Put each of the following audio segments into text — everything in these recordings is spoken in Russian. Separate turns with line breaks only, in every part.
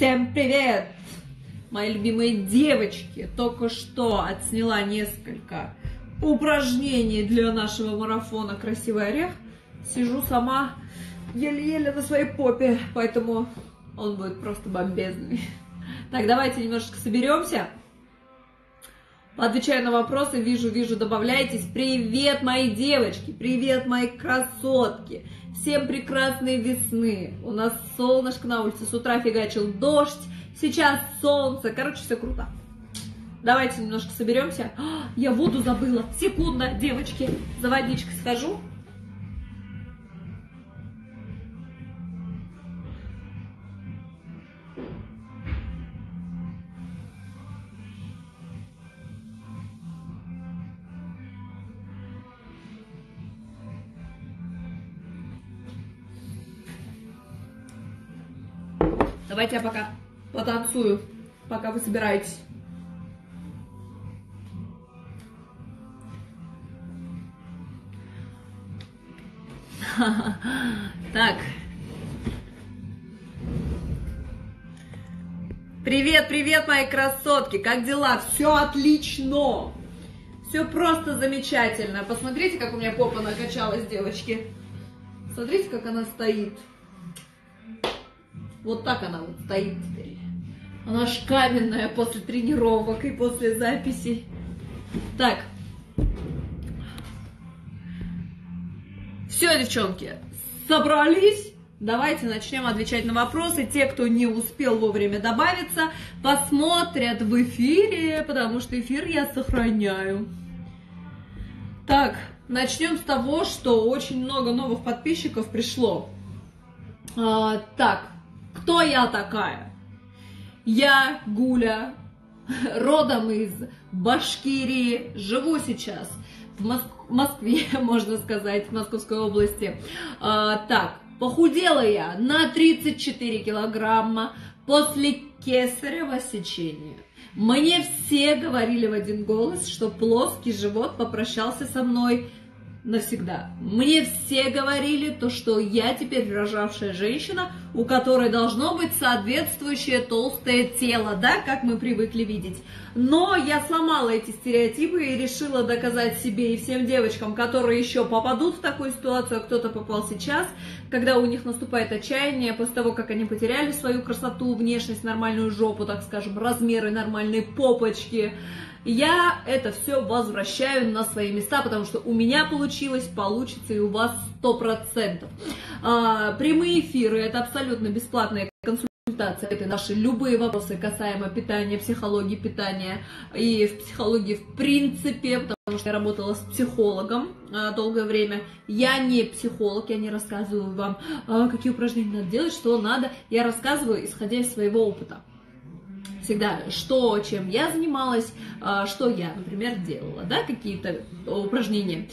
Всем привет! Мои любимые девочки, только что отсняла несколько упражнений для нашего марафона «Красивый орех». Сижу сама еле-еле на своей попе, поэтому он будет просто бомбезный. Так, давайте немножечко соберемся. Отвечаю на вопросы, вижу, вижу, добавляйтесь. Привет, мои девочки, привет, мои красотки. Всем прекрасной весны. У нас солнышко на улице, с утра фигачил дождь, сейчас солнце. Короче, все круто. Давайте немножко соберемся. А, я воду забыла. Секунда, девочки. За водичкой схожу. Давайте я пока потанцую, пока вы собираетесь. Так. Привет, привет, мои красотки! Как дела? Все отлично! Все просто замечательно. Посмотрите, как у меня попа накачалась, девочки. Смотрите, как она стоит. Вот так она вот стоит теперь. Она ж каменная после тренировок и после записей. Так. Все, девчонки, собрались. Давайте начнем отвечать на вопросы. Те, кто не успел вовремя добавиться, посмотрят в эфире, потому что эфир я сохраняю. Так, начнем с того, что очень много новых подписчиков пришло. А, так, кто я такая? Я Гуля, родом из Башкирии, живу сейчас в Моск... Москве, можно сказать, в Московской области. А, так, похудела я на 34 килограмма после кесарево сечения. Мне все говорили в один голос, что плоский живот попрощался со мной навсегда. Мне все говорили то, что я теперь рожавшая женщина, у которой должно быть соответствующее толстое тело, да, как мы привыкли видеть. Но я сломала эти стереотипы и решила доказать себе и всем девочкам, которые еще попадут в такую ситуацию, а кто-то попал сейчас, когда у них наступает отчаяние после того, как они потеряли свою красоту, внешность, нормальную жопу, так скажем, размеры нормальной попочки, я это все возвращаю на свои места, потому что у меня получилось, получится и у вас сто процентов. А, прямые эфиры, это абсолютно бесплатные консультации, это наши любые вопросы касаемо питания, психологии питания и в психологии в принципе, потому что я работала с психологом а, долгое время. Я не психолог, я не рассказываю вам, а, какие упражнения надо делать, что надо. Я рассказываю, исходя из своего опыта всегда, что, чем я занималась, а, что я, например, делала, да, какие-то упражнения.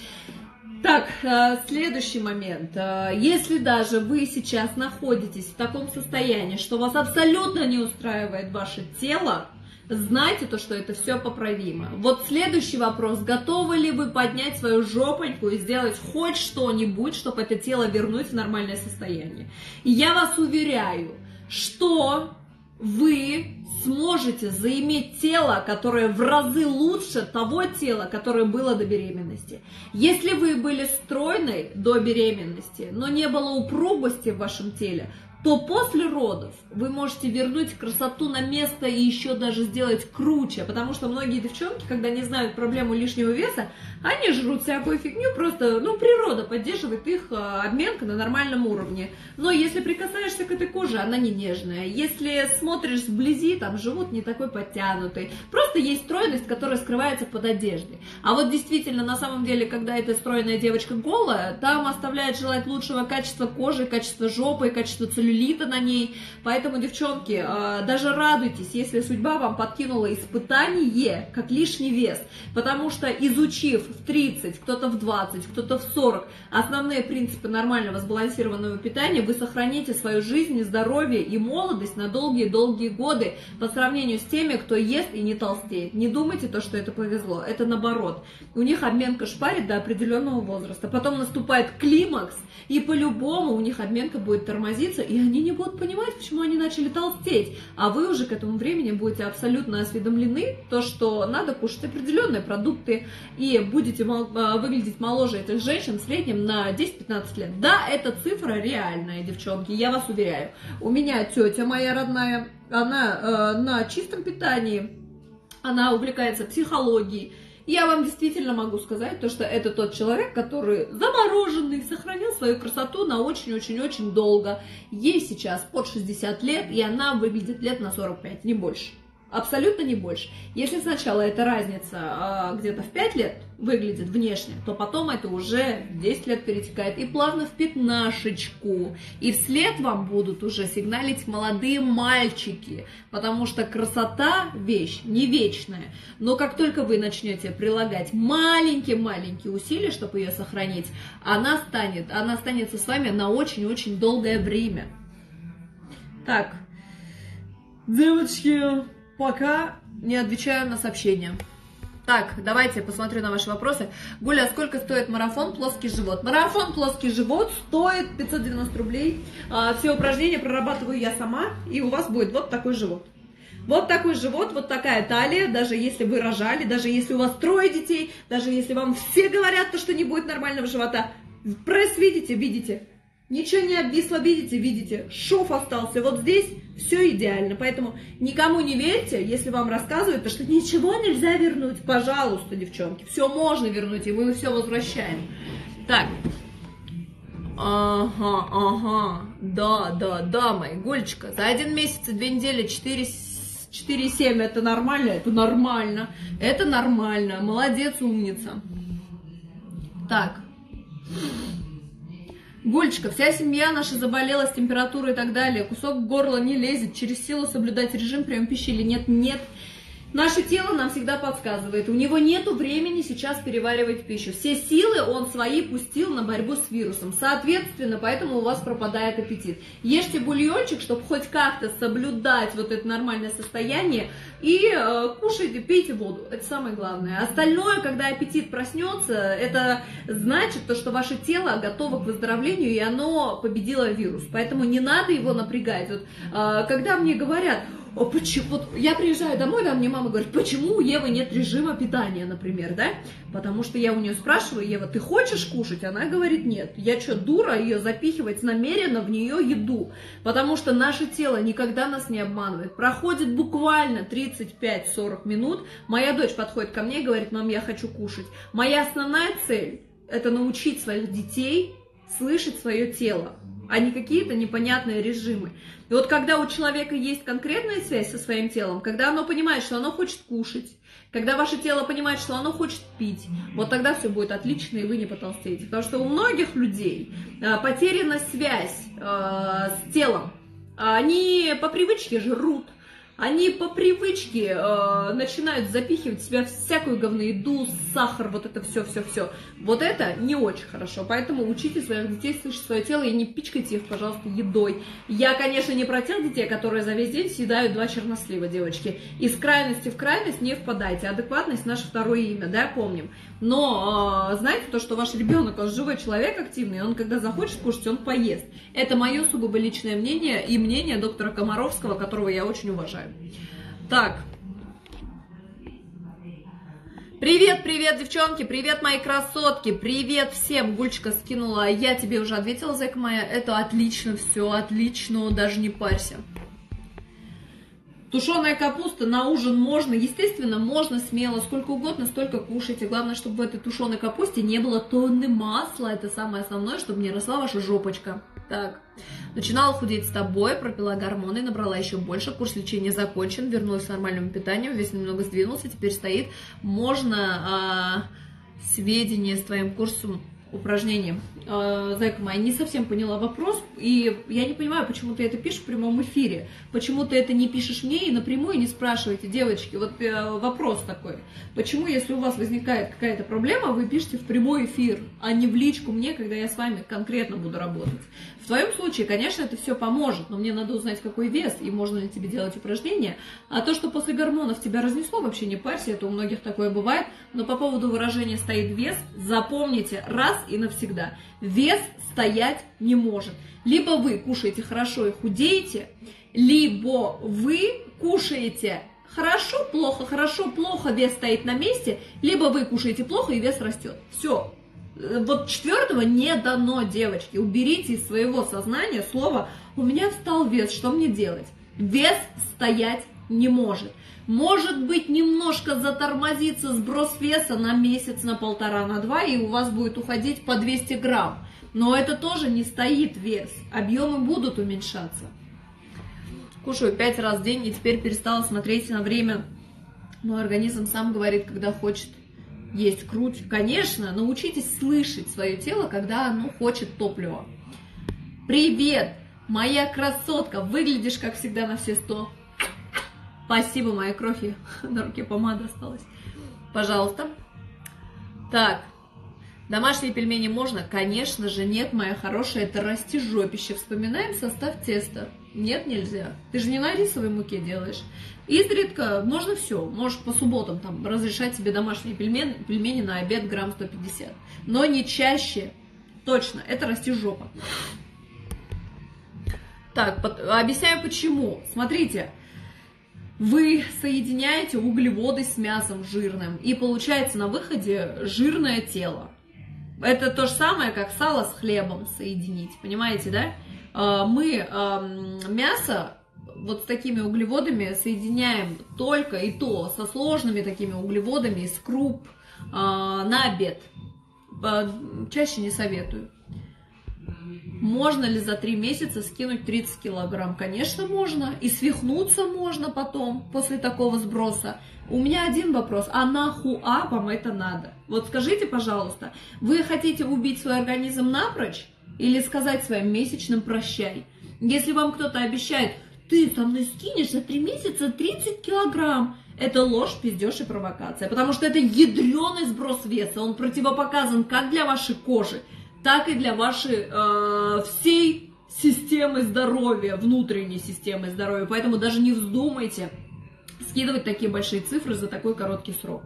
Так, а, следующий момент. А, если даже вы сейчас находитесь в таком состоянии, что вас абсолютно не устраивает ваше тело, знайте то, что это все поправимо. Вот следующий вопрос. Готовы ли вы поднять свою жопоньку и сделать хоть что-нибудь, чтобы это тело вернуть в нормальное состояние? И я вас уверяю, что вы сможете заиметь тело, которое в разы лучше того тела, которое было до беременности. Если вы были стройной до беременности, но не было упругости в вашем теле, то после родов вы можете вернуть красоту на место и еще даже сделать круче, потому что многие девчонки, когда не знают проблему лишнего веса, они жрут всякую фигню, просто, ну, природа поддерживает их а, обменка на нормальном уровне. Но если прикасаешься к этой коже, она не нежная. Если смотришь вблизи, там живот не такой подтянутый. Просто есть стройность, которая скрывается под одеждой. А вот действительно, на самом деле, когда эта стройная девочка голая, там оставляет желать лучшего качества кожи, качества жопы, качества целлюлита, целлюлита на ней. Поэтому, девчонки, а, даже радуйтесь, если судьба вам подкинула испытание, как лишний вес. Потому что изучив в 30, кто-то в 20, кто-то в 40 основные принципы нормального сбалансированного питания, вы сохраните свою жизнь, здоровье и молодость на долгие-долгие годы по сравнению с теми, кто ест и не толстеет. Не думайте то, что это повезло. Это наоборот. У них обменка шпарит до определенного возраста. Потом наступает климакс, и по-любому у них обменка будет тормозиться, и и они не будут понимать, почему они начали толстеть. А вы уже к этому времени будете абсолютно осведомлены, то, что надо кушать определенные продукты, и будете а, выглядеть моложе этих женщин в среднем на 10-15 лет. Да, эта цифра реальная, девчонки, я вас уверяю. У меня тетя моя родная, она э, на чистом питании, она увлекается психологией, я вам действительно могу сказать, то, что это тот человек, который замороженный, сохранил свою красоту на очень-очень-очень долго. Ей сейчас под 60 лет, и она выглядит лет на 45, не больше. Абсолютно не больше. Если сначала эта разница а, где-то в 5 лет выглядит внешне, то потом это уже 10 лет перетекает и плавно в пятнашечку. И вслед вам будут уже сигналить молодые мальчики, потому что красота вещь не вечная. Но как только вы начнете прилагать маленькие-маленькие усилия, чтобы ее сохранить, она станет, она останется с вами на очень-очень долгое время. Так, девочки, пока не отвечаю на сообщения. Так, давайте посмотрю на ваши вопросы. Гуля, а сколько стоит марафон плоский живот? Марафон плоский живот стоит 590 рублей. А, все упражнения прорабатываю я сама, и у вас будет вот такой живот. Вот такой живот, вот такая талия, даже если вы рожали, даже если у вас трое детей, даже если вам все говорят, то, что не будет нормального живота. Пресс видите, видите. Ничего не обвисло, видите, видите, шов остался. Вот здесь все идеально. Поэтому никому не верьте, если вам рассказывают, что ничего нельзя вернуть. Пожалуйста, девчонки, все можно вернуть, и мы все возвращаем. Так. Ага, ага. Да, да, да, моя Гульчика. За один месяц и две недели 4 4,7 это нормально? Это нормально. Это нормально. Молодец, умница. Так. Гульчика, вся семья наша заболела с температурой и так далее. Кусок горла не лезет. Через силу соблюдать режим прием пищи или нет? Нет. Наше тело нам всегда подсказывает, у него нет времени сейчас переваривать пищу. Все силы он свои пустил на борьбу с вирусом. Соответственно, поэтому у вас пропадает аппетит. Ешьте бульончик, чтобы хоть как-то соблюдать вот это нормальное состояние. И э, кушайте, пейте воду. Это самое главное. Остальное, когда аппетит проснется, это значит то, что ваше тело готово к выздоровлению, и оно победило вирус. Поэтому не надо его напрягать. Вот, э, когда мне говорят, почему, вот я приезжаю домой, да, мне мама говорит, почему у Евы нет режима питания, например, да? Потому что я у нее спрашиваю, Ева, ты хочешь кушать? Она говорит, нет. Я что, дура ее запихивать намеренно в нее еду? Потому что наше тело никогда нас не обманывает. Проходит буквально 35-40 минут, моя дочь подходит ко мне и говорит, мам, я хочу кушать. Моя основная цель – это научить своих детей слышать свое тело а не какие-то непонятные режимы. И вот когда у человека есть конкретная связь со своим телом, когда оно понимает, что оно хочет кушать, когда ваше тело понимает, что оно хочет пить, вот тогда все будет отлично, и вы не потолстеете. Потому что у многих людей а, потеряна связь э, с телом. Они по привычке жрут, они по привычке э, начинают запихивать в себя всякую говноеду, сахар, вот это все-все-все. Вот это не очень хорошо, поэтому учите своих детей слышать свое тело и не пичкайте их, пожалуйста, едой. Я, конечно, не про тех детей, которые за весь день съедают два чернослива, девочки. Из крайности в крайность не впадайте. Адекватность наше второе имя, да, помним. Но э, знаете то, что ваш ребенок, он живой человек активный, он когда захочет кушать, он поест. Это мое сугубо личное мнение и мнение доктора Комаровского, которого я очень уважаю. Так. Привет, привет, девчонки, привет, мои красотки, привет всем. Гульчика скинула, я тебе уже ответила, зайка моя, это отлично, все отлично, даже не парься. Тушеная капуста на ужин можно, естественно, можно смело, сколько угодно, столько кушайте. Главное, чтобы в этой тушеной капусте не было тонны масла. Это самое основное, чтобы не росла ваша жопочка. Так, начинала худеть с тобой, пропила гормоны, набрала еще больше, курс лечения закончен, вернулась к нормальному питанию, вес немного сдвинулся, теперь стоит. Можно а, сведения с твоим курсом упражнением. Э, зайка моя, не совсем поняла вопрос, и я не понимаю, почему ты это пишешь в прямом эфире. Почему ты это не пишешь мне и напрямую не спрашиваете, девочки, вот э, вопрос такой. Почему, если у вас возникает какая-то проблема, вы пишете в прямой эфир, а не в личку мне, когда я с вами конкретно буду работать. В твоем случае, конечно, это все поможет, но мне надо узнать, какой вес и можно ли тебе делать упражнения. А то, что после гормонов тебя разнесло, вообще не парься, это у многих такое бывает. Но по поводу выражения «стоит вес», запомните раз и навсегда. Вес стоять не может. Либо вы кушаете хорошо и худеете, либо вы кушаете хорошо, плохо, хорошо, плохо, вес стоит на месте, либо вы кушаете плохо и вес растет. Все. Вот четвертого не дано, девочки. Уберите из своего сознания слово «у меня встал вес, что мне делать?» Вес стоять не может. Может быть, немножко затормозится сброс веса на месяц, на полтора, на два, и у вас будет уходить по 200 грамм. Но это тоже не стоит вес. Объемы будут уменьшаться. Кушаю пять раз в день и теперь перестала смотреть на время. Мой организм сам говорит, когда хочет есть круть. Конечно, научитесь слышать свое тело, когда оно хочет топлива. Привет, моя красотка, выглядишь, как всегда, на все сто. Спасибо, моя кровь, на руке помада осталась. Пожалуйста. Так, Домашние пельмени можно? Конечно же нет, моя хорошая, это растяжопище. Вспоминаем состав теста. Нет, нельзя. Ты же не на рисовой муке делаешь. Изредка можно все. Можешь по субботам там разрешать себе домашние пельмени, пельмени на обед грамм 150. Но не чаще. Точно, это растяжопа. Так, объясняю почему. Смотрите, вы соединяете углеводы с мясом жирным, и получается на выходе жирное тело. Это то же самое, как сало с хлебом соединить, понимаете, да? А, мы мясо вот с такими углеводами соединяем только и то со сложными такими углеводами из круп а, на обед. А, чаще не советую. Можно ли за три месяца скинуть 30 килограмм? Конечно, можно. И свихнуться можно потом, после такого сброса. У меня один вопрос. А нахуа вам это надо? Вот скажите, пожалуйста, вы хотите убить свой организм напрочь? Или сказать своим месячным прощай? Если вам кто-то обещает, ты со мной скинешь за три месяца 30 килограмм, это ложь, пиздеж и провокация. Потому что это ядреный сброс веса. Он противопоказан как для вашей кожи, так и для вашей э, всей системы здоровья, внутренней системы здоровья. Поэтому даже не вздумайте скидывать такие большие цифры за такой короткий срок.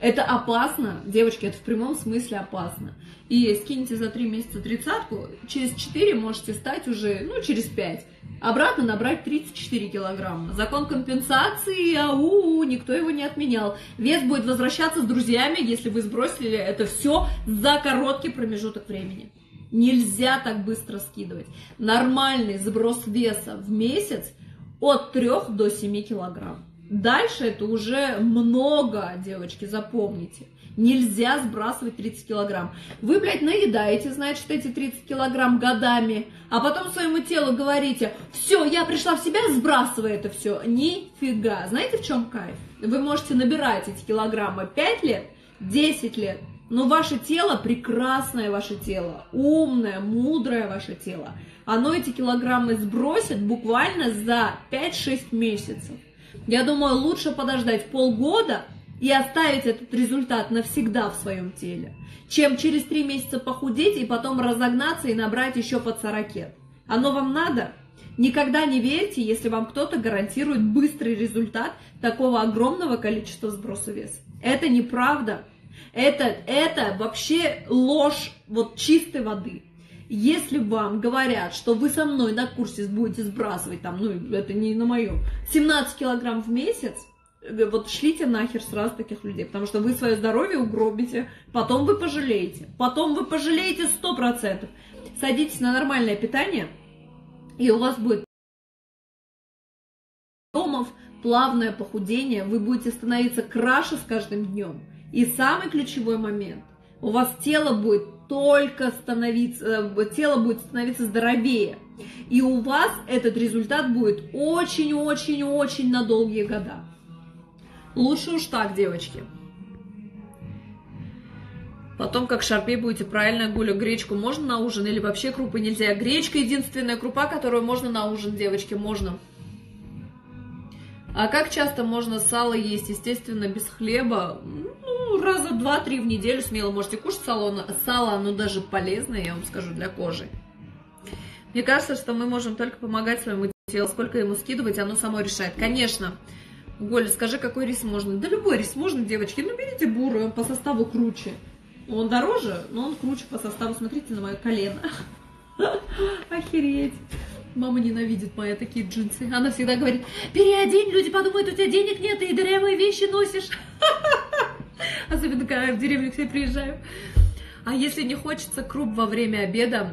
Это опасно, девочки, это в прямом смысле опасно. И скиньте за 3 месяца тридцатку, через 4 можете стать уже, ну, через 5. Обратно набрать 34 килограмма. Закон компенсации, ау, никто его не отменял. Вес будет возвращаться с друзьями, если вы сбросили это все за короткий промежуток времени. Нельзя так быстро скидывать. Нормальный сброс веса в месяц от 3 до 7 килограмм. Дальше это уже много, девочки, запомните. Нельзя сбрасывать 30 килограмм. Вы, блядь, наедаете, значит, эти 30 килограмм годами, а потом своему телу говорите, все, я пришла в себя, сбрасывай это все. Нифига. Знаете, в чем кайф? Вы можете набирать эти килограммы 5 лет, 10 лет, но ваше тело, прекрасное ваше тело, умное, мудрое ваше тело, оно эти килограммы сбросит буквально за 5-6 месяцев. Я думаю, лучше подождать полгода и оставить этот результат навсегда в своем теле, чем через три месяца похудеть и потом разогнаться и набрать еще под 40. Оно вам надо? Никогда не верьте, если вам кто-то гарантирует быстрый результат такого огромного количества сброса веса. Это неправда. Это, это вообще ложь вот чистой воды. Если вам говорят, что вы со мной на курсе будете сбрасывать, там, ну, это не на моем, 17 килограмм в месяц, э, вот шлите нахер сразу таких людей, потому что вы свое здоровье угробите, потом вы пожалеете, потом вы пожалеете 100%. Садитесь на нормальное питание, и у вас будет домов, плавное похудение, вы будете становиться краше с каждым днем. И самый ключевой момент, у вас тело будет только становиться, э, тело будет становиться здоровее. И у вас этот результат будет очень-очень-очень на долгие года. Лучше уж так, девочки. Потом, как шарпей будете правильно гуля, гречку можно на ужин или вообще крупы нельзя? Гречка единственная крупа, которую можно на ужин, девочки, можно. А как часто можно сало есть? Естественно, без хлеба. Ну, раза два-три в неделю смело можете кушать сало. Сало, оно даже полезное, я вам скажу, для кожи. Мне кажется, что мы можем только помогать своему телу, сколько ему скидывать, оно само решает. Конечно, Голя, скажи, какой рис можно? Да любой рис можно, девочки. Ну, берите бурый, он по составу круче. Он дороже, но он круче по составу. Смотрите на мое колено. Охереть. Мама ненавидит мои такие джинсы. Она всегда говорит, переодень, люди подумают, у тебя денег нет, и дырявые вещи носишь. Особенно, когда я в деревню к себе приезжаю. А если не хочется круп во время обеда,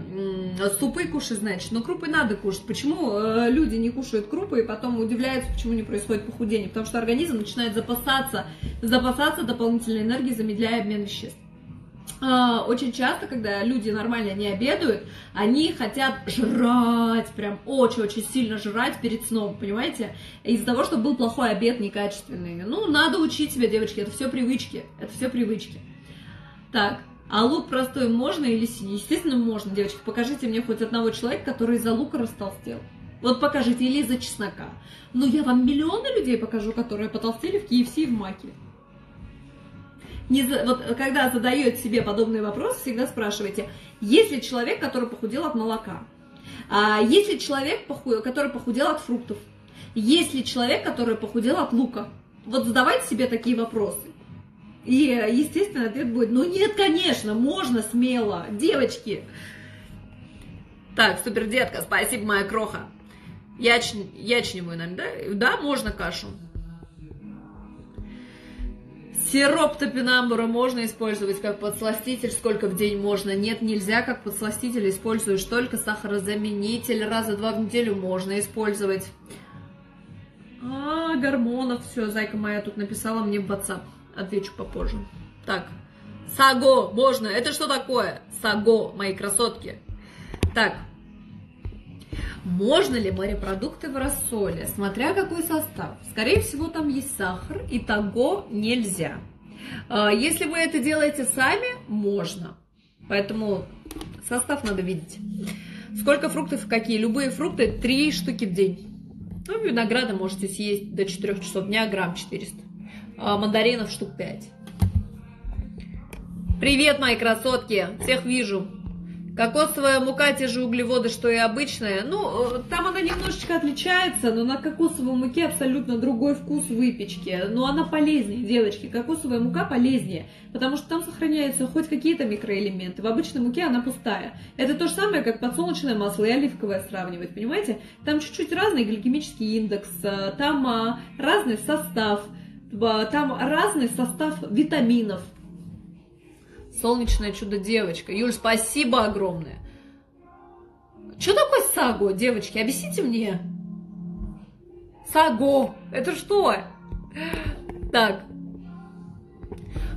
супы кушать, значит, но крупы надо кушать. Почему э, люди не кушают крупы и потом удивляются, почему не происходит похудение? Потому что организм начинает запасаться, запасаться дополнительной энергией, замедляя обмен веществ. А, очень часто, когда люди нормально не обедают, они хотят жрать, прям очень-очень сильно жрать перед сном, понимаете? Из-за того, что был плохой обед, некачественный. Ну, надо учить себя, девочки, это все привычки, это все привычки. Так, а лук простой можно или синий? Естественно, можно, девочки. Покажите мне хоть одного человека, который из-за лука растолстел. Вот покажите, или из-за чеснока. Ну, я вам миллионы людей покажу, которые потолстели в KFC и в Маке. Не за, вот когда задает себе подобные вопросы, всегда спрашивайте, есть ли человек, который похудел от молока? А, есть ли человек, который похудел от фруктов? Есть ли человек, который похудел от лука? Вот задавайте себе такие вопросы. И, естественно, ответ будет, ну нет, конечно, можно смело, девочки. Так, супер, детка, спасибо, моя кроха. Яч... Ячневую, наверное, да? Да, можно кашу. Сироп топинамбура можно использовать как подсластитель, сколько в день можно? Нет, нельзя как подсластитель, используешь только сахарозаменитель, раза два в неделю можно использовать. А, гормонов, все, зайка моя тут написала мне в WhatsApp отвечу попозже. Так, саго, можно. Это что такое? Саго, мои красотки. Так, можно ли морепродукты в рассоле? Смотря какой состав. Скорее всего, там есть сахар, и того нельзя. А, если вы это делаете сами, можно. Поэтому состав надо видеть. Сколько фруктов какие? Любые фрукты, 3 штуки в день. Ну, винограда можете съесть до 4 часов дня, грамм 400 а, мандаринов штук 5. Привет, мои красотки! Всех вижу. Кокосовая мука, те же углеводы, что и обычная. Ну, э, там она немножечко отличается, но на кокосовой муке абсолютно другой вкус выпечки. Но она полезнее, девочки. Кокосовая мука полезнее, потому что там сохраняются хоть какие-то микроэлементы. В обычной муке она пустая. Это то же самое, как подсолнечное масло и оливковое сравнивать, понимаете? Там чуть-чуть разный гликемический индекс, э, там а, разный состав – там разный состав витаминов. Солнечное чудо-девочка. Юль, спасибо огромное. Что такое саго, девочки? Объясните мне. Саго. Это что? Так.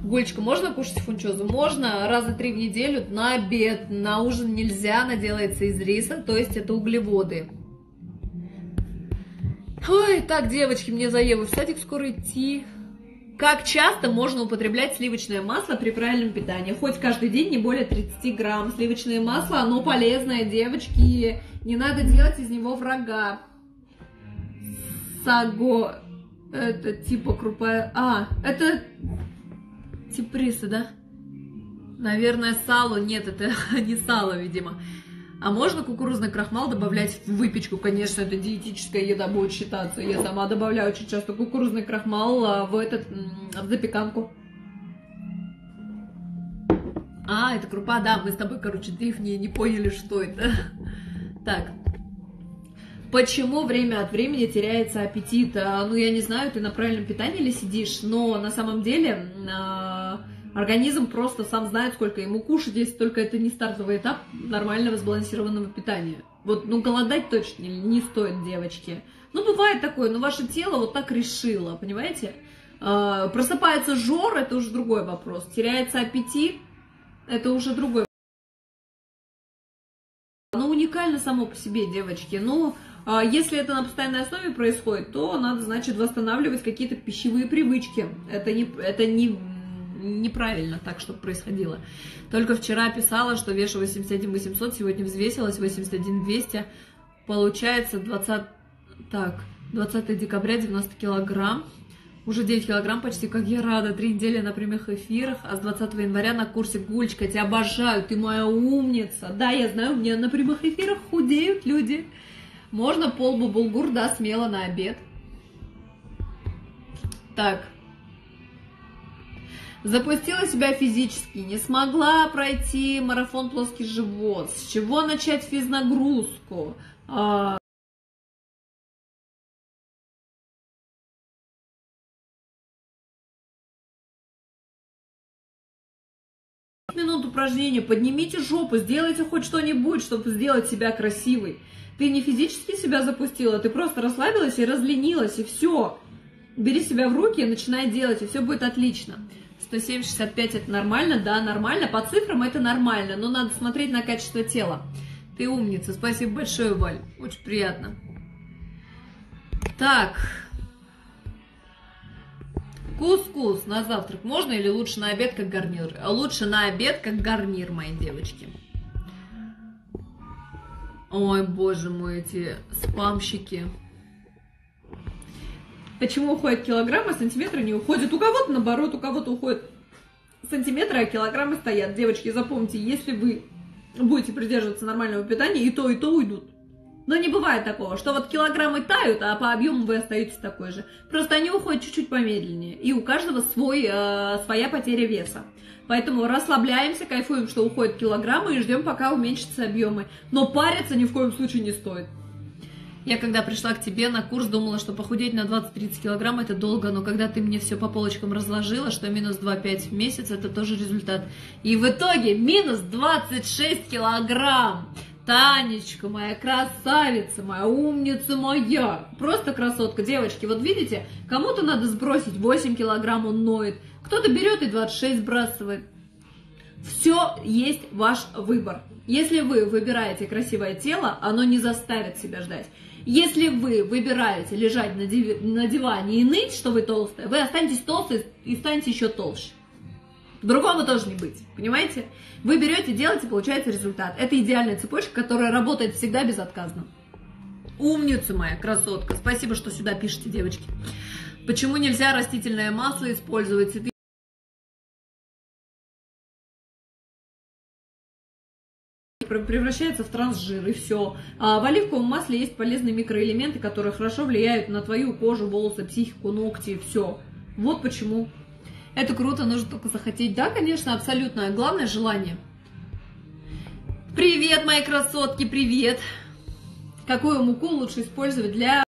Гулечка, можно кушать фунчозу? Можно раза три в неделю на обед, на ужин нельзя, она делается из риса, то есть это углеводы. Ой, так, девочки, мне за Еву в садик скоро идти. Как часто можно употреблять сливочное масло при правильном питании? Хоть каждый день не более 30 грамм. Сливочное масло, оно полезное, девочки. Не надо делать из него врага. Саго. Это типа крупа... А, это риса, да? Наверное, сало. Нет, это не сало, видимо. А можно кукурузный крахмал добавлять в выпечку? Конечно, это диетическая еда будет считаться. Я сама добавляю очень часто кукурузный крахмал а, в, этот, в запеканку. А, это крупа, да, мы с тобой, короче, ты не, поняли, что это. Так. Почему время от времени теряется аппетит? А, ну, я не знаю, ты на правильном питании или сидишь, но на самом деле а, Организм просто сам знает, сколько ему кушать, если только это не стартовый этап нормального сбалансированного питания. Вот, ну, голодать точно не стоит, девочки. Ну, бывает такое, но ваше тело вот так решило, понимаете? А, просыпается жор, это уже другой вопрос. Теряется аппетит, это уже другой Оно уникально само по себе, девочки. Ну, а, если это на постоянной основе происходит, то надо, значит, восстанавливать какие-то пищевые привычки. Это не, это не неправильно так, чтобы происходило. Только вчера писала, что вешу 81 800, сегодня взвесилась 81 200. Получается 20, так, 20 декабря 90 килограмм. Уже 9 килограмм почти, как я рада. Три недели на прямых эфирах, а с 20 января на курсе Гульчика. Тебя обожаю, ты моя умница. Да, я знаю, меня на прямых эфирах худеют люди. Можно полбу булгур, да, смело на обед. Так. Запустила себя физически, не смогла пройти марафон плоский живот. С чего начать физнагрузку? А, минут упражнения, поднимите жопу, сделайте хоть что-нибудь, чтобы сделать себя красивой. Ты не физически себя запустила, ты просто расслабилась и разленилась, и все. Бери себя в руки и начинай делать, и все будет отлично. 107-65 это нормально, да, нормально. По цифрам это нормально, но надо смотреть на качество тела. Ты умница, спасибо большое, Валь, очень приятно. Так, Кускус на завтрак можно или лучше на обед как гарнир? Лучше на обед как гарнир, мои девочки. Ой, боже мой, эти спамщики. Почему уходят килограммы, сантиметры не уходят? У кого-то наоборот, у кого-то уходят сантиметры, а килограммы стоят. Девочки, запомните, если вы будете придерживаться нормального питания, и то, и то уйдут. Но не бывает такого, что вот килограммы тают, а по объему вы остаетесь такой же. Просто они уходят чуть-чуть помедленнее. И у каждого свой, э, своя потеря веса. Поэтому расслабляемся, кайфуем, что уходят килограммы и ждем, пока уменьшатся объемы. Но париться ни в коем случае не стоит. Я когда пришла к тебе на курс, думала, что похудеть на 20-30 килограмм это долго, но когда ты мне все по полочкам разложила, что минус 2,5 в месяц, это тоже результат. И в итоге минус 26 килограмм. Танечка, моя красавица, моя умница моя. Просто красотка. Девочки, вот видите, кому-то надо сбросить 8 килограмм, он ноет. Кто-то берет и 26 сбрасывает. Все есть ваш выбор. Если вы выбираете красивое тело, оно не заставит себя ждать. Если вы выбираете лежать на, диване и ныть, что вы толстая, вы останетесь толстой и станете еще толще. Другого тоже не быть, понимаете? Вы берете, делаете, получается результат. Это идеальная цепочка, которая работает всегда безотказно. Умница моя, красотка. Спасибо, что сюда пишете, девочки. Почему нельзя растительное масло использовать? Превращается в трансжир, и все. А в оливковом масле есть полезные микроэлементы, которые хорошо влияют на твою кожу, волосы, психику, ногти, все. Вот почему. Это круто, нужно только захотеть. Да, конечно, абсолютно. Главное желание. Привет, мои красотки, привет. Какую муку лучше использовать для...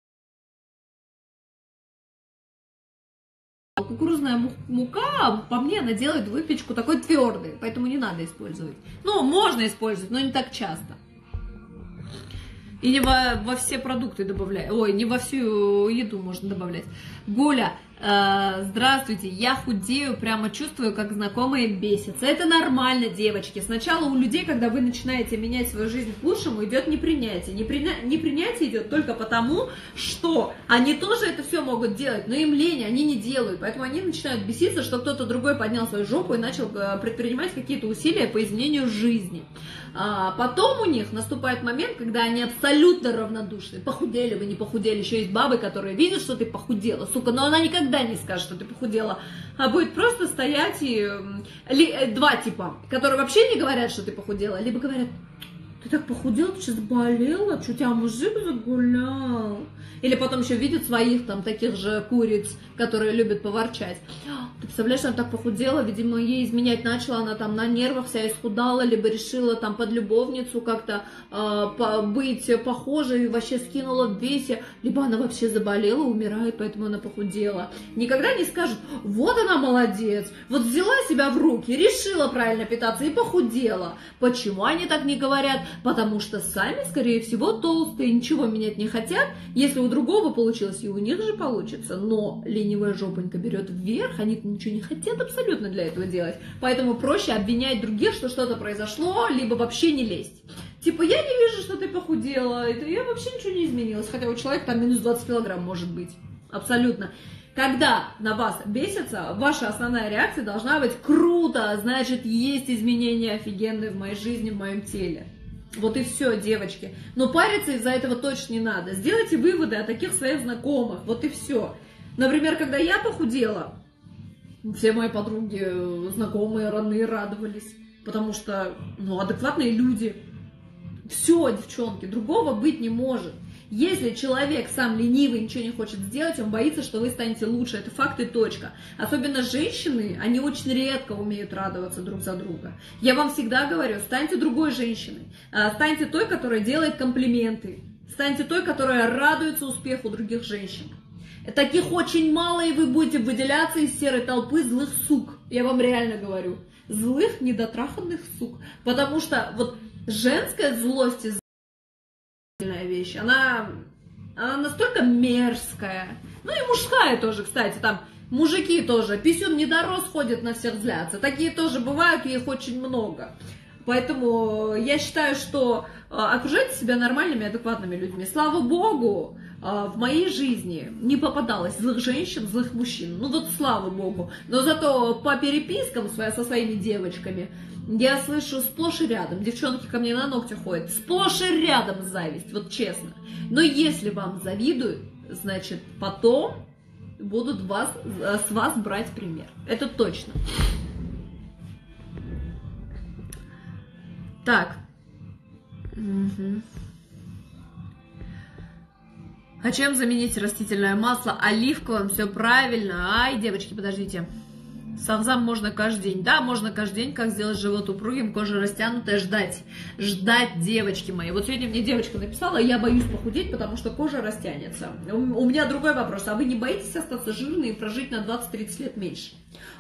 Кукурузная мука, по мне, она делает выпечку такой твердой, поэтому не надо использовать. Ну, можно использовать, но не так часто. И не во, во все продукты добавлять. Ой, не во всю еду можно добавлять. Гуля, здравствуйте, я худею, прямо чувствую, как знакомые бесятся. Это нормально, девочки. Сначала у людей, когда вы начинаете менять свою жизнь к лучшему, идет непринятие. Неприня... Непринятие идет только потому, что они тоже это все могут делать, но им лень, они не делают. Поэтому они начинают беситься, что кто-то другой поднял свою жопу и начал э, предпринимать какие-то усилия по изменению жизни. А потом у них наступает момент, когда они абсолютно равнодушны. Похудели вы, не похудели. Еще есть бабы, которые видят, что ты похудела, сука, но она никогда не скажет, что ты похудела, а будет просто стоять и... Э, два типа, которые вообще не говорят, что ты похудела, либо говорят, ты так похудела, ты сейчас болела, что тебя мужик загулял. Или потом еще видят своих там таких же куриц, которые любят поворчать. Ты представляешь, она так похудела, видимо, ей изменять начала, она там на нервах вся исхудала, либо решила там под любовницу как-то э, быть похожей, вообще скинула в весе, либо она вообще заболела, умирает, поэтому она похудела. Никогда не скажут, вот она молодец, вот взяла себя в руки, решила правильно питаться и похудела. Почему они так не говорят? Потому что сами, скорее всего, толстые, ничего менять не хотят. Если у другого получилось, и у них же получится. Но ленивая жопонька берет вверх, они ничего не хотят абсолютно для этого делать. Поэтому проще обвинять других, что что-то произошло, либо вообще не лезть. Типа, я не вижу, что ты похудела, это я вообще ничего не изменилось. Хотя у человека там минус 20 килограмм может быть. Абсолютно. Когда на вас бесится, ваша основная реакция должна быть круто, значит, есть изменения офигенные в моей жизни, в моем теле. Вот и все, девочки. Но париться из-за этого точно не надо. Сделайте выводы о таких своих знакомых. Вот и все. Например, когда я похудела, все мои подруги, знакомые, родные радовались, потому что, ну, адекватные люди. Все, девчонки, другого быть не может. Если человек сам ленивый, ничего не хочет сделать, он боится, что вы станете лучше. Это факт и точка. Особенно женщины, они очень редко умеют радоваться друг за друга. Я вам всегда говорю, станьте другой женщиной. А, станьте той, которая делает комплименты. Станьте той, которая радуется успеху других женщин. Таких очень мало, и вы будете выделяться из серой толпы злых сук. Я вам реально говорю. Злых, недотраханных сук. Потому что вот женская злость вещь. Она, она настолько мерзкая. Ну и мужская тоже, кстати, там мужики тоже. Писюн не дорос ходят на всех зляться. Такие тоже бывают, и их очень много. Поэтому я считаю, что э, окружайте себя нормальными, адекватными людьми. Слава богу, э, в моей жизни не попадалось злых женщин, злых мужчин. Ну вот слава богу. Но зато по перепискам со своими девочками я слышу сплошь и рядом, девчонки ко мне на ногти ходят, сплошь и рядом зависть, вот честно. Но если вам завидуют, значит потом будут вас, с вас брать пример. Это точно. Так. Угу. А чем заменить растительное масло? Оливковым, все правильно. Ай, девочки, подождите. Сахзам можно каждый день. Да, можно каждый день. Как сделать живот упругим, кожа растянутая, ждать. Ждать, девочки мои. Вот сегодня мне девочка написала, я боюсь похудеть, потому что кожа растянется. У меня другой вопрос. А вы не боитесь остаться жирной и прожить на 20-30 лет меньше?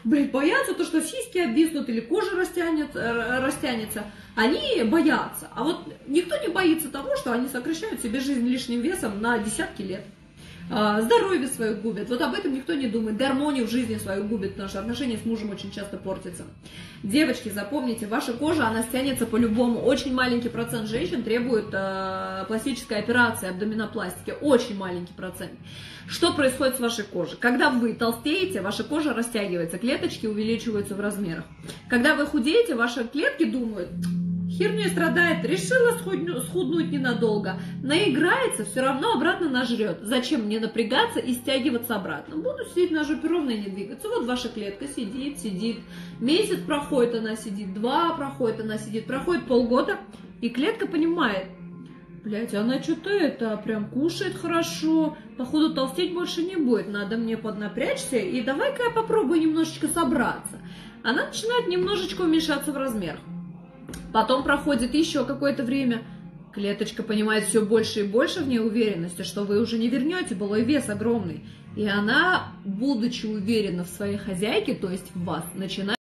Блять, боятся то, что сиськи обвиснут или кожа растянет, э, растянется. Они боятся. А вот никто не боится того, что они сокращают себе жизнь лишним весом на десятки лет. А, здоровье свое губят. Вот об этом никто не думает. Гармонию в жизни свою губит, потому что отношения с мужем очень часто портятся. Девочки, запомните, ваша кожа, она стянется по-любому. Очень маленький процент женщин требует э, пластической операции, абдоминопластики. Очень маленький процент. Что происходит с вашей кожей? Когда вы толстеете, ваша кожа растягивается, клеточки увеличиваются в размерах. Когда вы худеете, ваши клетки думают, херней страдает, решила схуднуть ненадолго, наиграется, все равно обратно нажрет. Зачем мне напрягаться и стягиваться обратно? Буду сидеть на жопе ровно и не двигаться. Вот ваша клетка сидит, сидит. Месяц проходит, она сидит, два проходит, она сидит, проходит полгода, и клетка понимает, Блять, она что-то это прям кушает хорошо. Походу толстеть больше не будет. Надо мне поднапрячься. И давай-ка я попробую немножечко собраться. Она начинает немножечко уменьшаться в размерах. Потом проходит еще какое-то время. Клеточка понимает все больше и больше в ней уверенности, что вы уже не вернете былой вес огромный. И она, будучи уверена в своей хозяйке, то есть в вас, начинает